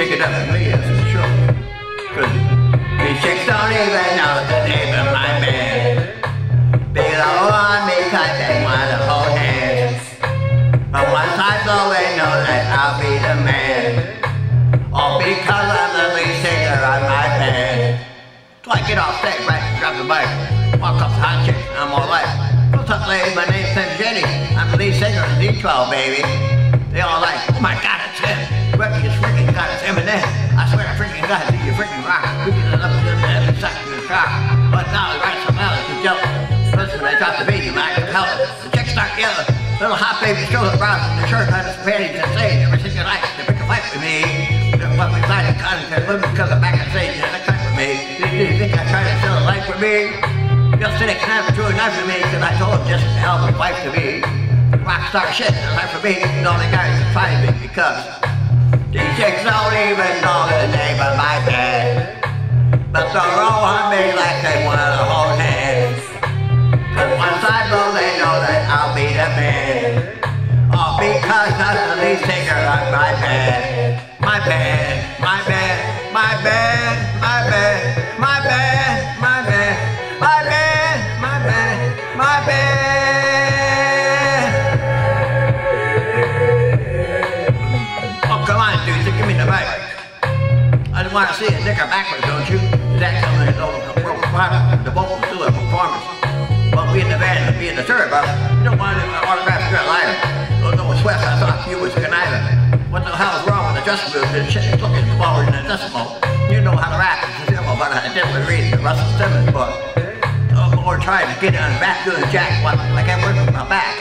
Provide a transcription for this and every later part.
take it up with me, that I'll be the man. All because I'm the lead singer of my band. So I get off stage, right, grab the mic, walk up to hot chick, and I'm all like, what's up ladies, my name's Slim Shady. I'm the lead singer of D12, baby. They all like, oh my god, it's him. Ricky is freaking god, it's Eminem. I swear to freaking god, dude, you freaking rock. We can you to every suck in the car. But now they write some else to joke. Listen, I drop the you might help. The chicks start yelling. Little hot baby shows up sure not as petty to say everything you like to pick a fight with me. But my side of content, let me come back and say you're not with me. Did you think I try to sell a life for me? Just said it can't true enough to me, cause I told just help a wife to be. Rockstar shit, a life for me, and all the guys that find me because these chicks don't even know the name of my dad. But they're all on me like they want. The lead singer of my band. My band, my band, my band, my band, my band, my band, my band, my band, my band. Oh, come on, dude, give me the mic. I just want to see a dicker backwards, don't you? That's something that's over the broken product, the vocal to a performance. But we in the band and be in the third, brother. What the hell is wrong with the dressing room? This shit is looking smaller than a decimal. You know how to rap, it's a symbol, but I didn't read the Russell Simmons book. Oh, uh, or trying to get on the back doing jack, what, like I'm working with my back.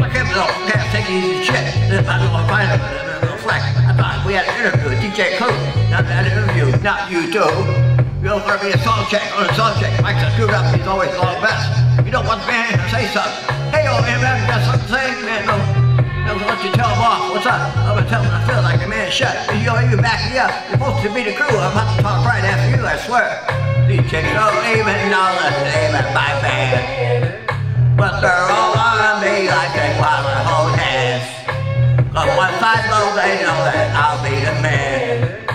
I'm little can't take easy shit. Then I don't find him in little flex. I thought we had an interview with DJ Clue. Not that interview, not you too. You don't want to be a song check on a song check. Mike's a screwed up, he's always long best. You don't want the man to say something. Hey, old man, you got something to say? Man, no. Don't let you tell off. What's up? I'm gonna tell him I feel like a man shut. You don't even back me up. You're supposed to be the crew. I'm about to talk right after you, I swear. These chicks don't even know the name of my band. But they're all on me like they wanna hold hands. But once I blow, they know that I'll be the man.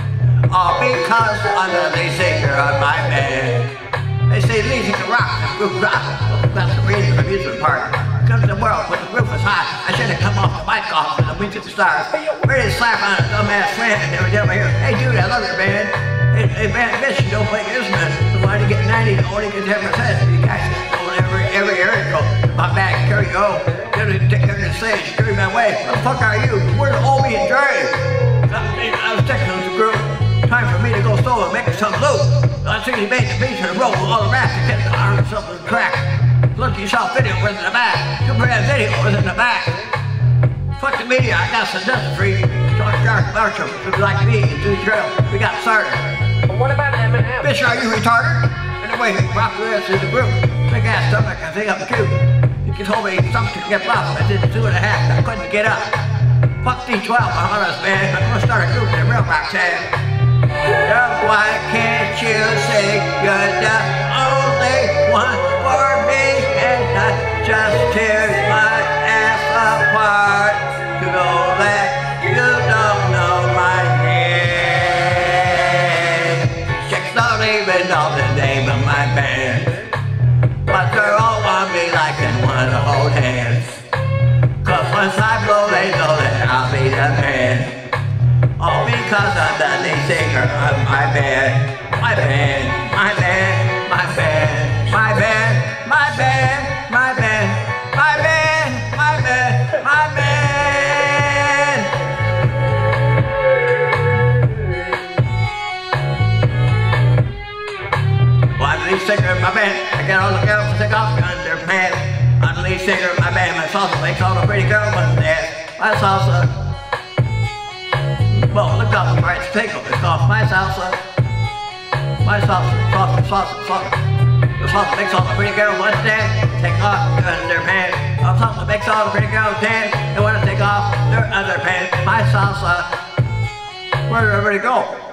All because I'm the singer of my band. They say leading to rock, group rock. That's the reason for amusement park. Come to the world when the roof was high. I should have come off the bike off and the wings of the stars. Ready to slap on a dumbass friend and they were down here. Hey dude, I love your band. Hey, hey man, bitch, you don't play instrument. So why do you get 90 and only get 10%? You guys go every every area go. My back, carry you home. Then they take care of the stage, carry my way. Where the fuck are you? Where's Obie and Dre? I, I was texting with the group. Time for me to go solo and make some loot. I see you made the beats and roll with all the rats to get the arms up and crack. Look, you saw video was in the back. Compare that video was in the back. Fuck the media, I got some dust free. George Dark Marshall, you like me, and do the drill. We got started. But what about Eminem? Bitch, are you retarded? Anyway, rock the rest of the group. Big ass stomach, I think I'm cute. You can told me something to get off. I did two and a half, I couldn't get up. Fuck D12, I'm on us, man. I'm gonna start a group in real rock town. Why can't you say you're the only one just tear my ass apart to know that you don't know my name. Chicks don't even know the name of my band, but they're all on me like they wanna hold hands. Cause once I blow, they know that I'll be the man. All because I'm the lead singer of my band. My band, Singer of my band. My salsa makes all the pretty want to dance. My salsa. Uh, well, look up the right tickle. It's called My Salsa. My salsa, salsa, salsa, salsa. The salsa makes all the pretty want to dance, take off their underpants. The salsa makes all the pretty girls dance, they want to take off their underpants. My salsa, uh, where did everybody go?